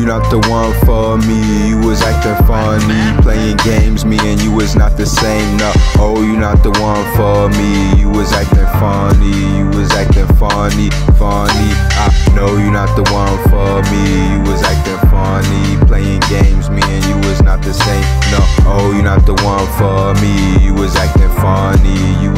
you not the one for me. You was acting funny, playing games, me and you was not the same. No, oh, you're not the one for me. You was acting funny, you was acting funny, funny. Ah, I know you're not the one for me. You was acting funny, playing games, me and you was not the same. No, oh, you're not the one for me. You was acting funny, you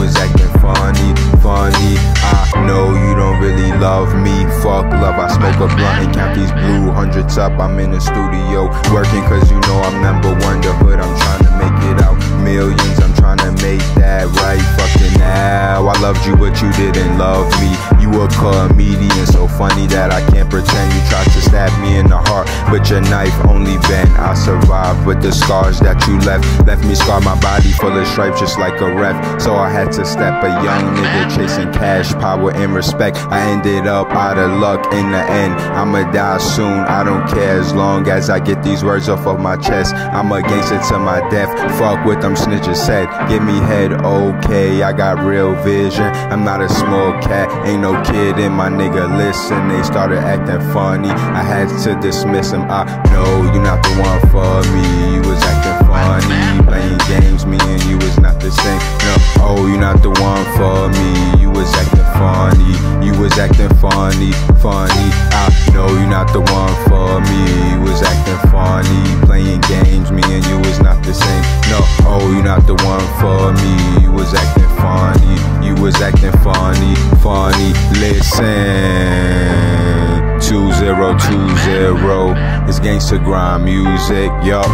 love, I smoke a blunt and count these blue hundreds up. I'm in the studio working cause you know I'm number one. The hood, I'm trying to make it out. Millions, I'm trying to make that right. Fucking now, I loved you, but you didn't love me. You a comedian, funny that I can't pretend. You tried to stab me in the heart, but your knife only bent. I survived, but the scars that you left left me scarred. My body full of stripes, just like a ref. So I had to step a young nigga chasing cash, power, and respect. I ended up out of luck in the end. I'ma die soon, I don't care as long as I get these words off of my chest. I'm a gangster to my death. Fuck what them snitches said. Give me head, okay. I got real vision. I'm not a small cat, ain't no kid in my nigga. Listen, they started acting funny. I had to dismiss them. I know you're not the one for me. You was acting funny, playing games. Me and you was not the same. No, oh, you're not the one for me. You was acting funny. You was acting funny, funny. I know you're not the one for me. You was acting funny, playing games. Me and you was not the same. No, oh, you're not the one for me. You was acting funny. Was acting funny, funny. Listen. 2020. It's gangsta grind music, yup.